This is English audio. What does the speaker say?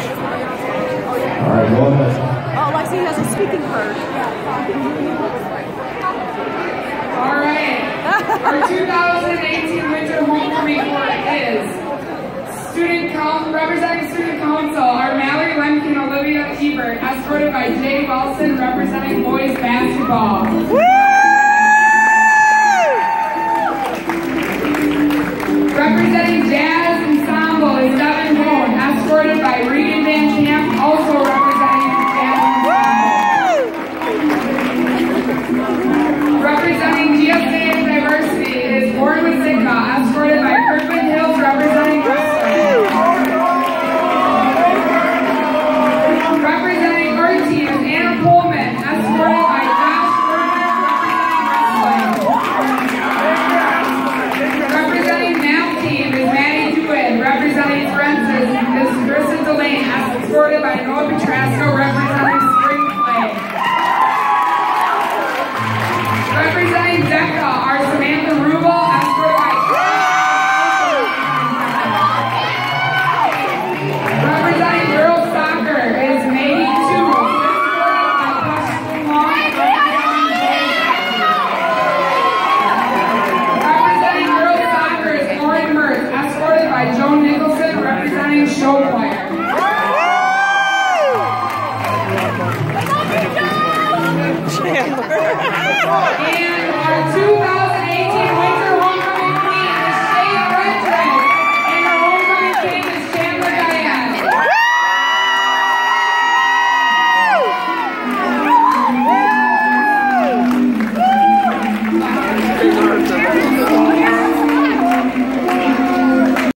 All right, go ahead. Oh, Lexi has a speaking part. All right. Our 2018 winter homecoming court is student council, representing student council are Mallory Lemke and Olivia Ebert, escorted by Jay Wilson, representing boys basketball. Representing Petrasco, representing spring play. Representing DECA are Samantha Rubel, escorted by Representing girls soccer is Maggie Long, Representing girls soccer is Lauren Mertz, escorted by Joan Nicholson, representing Show Play. and our 2018 Winter Homecoming Queen is Shay and her homecoming is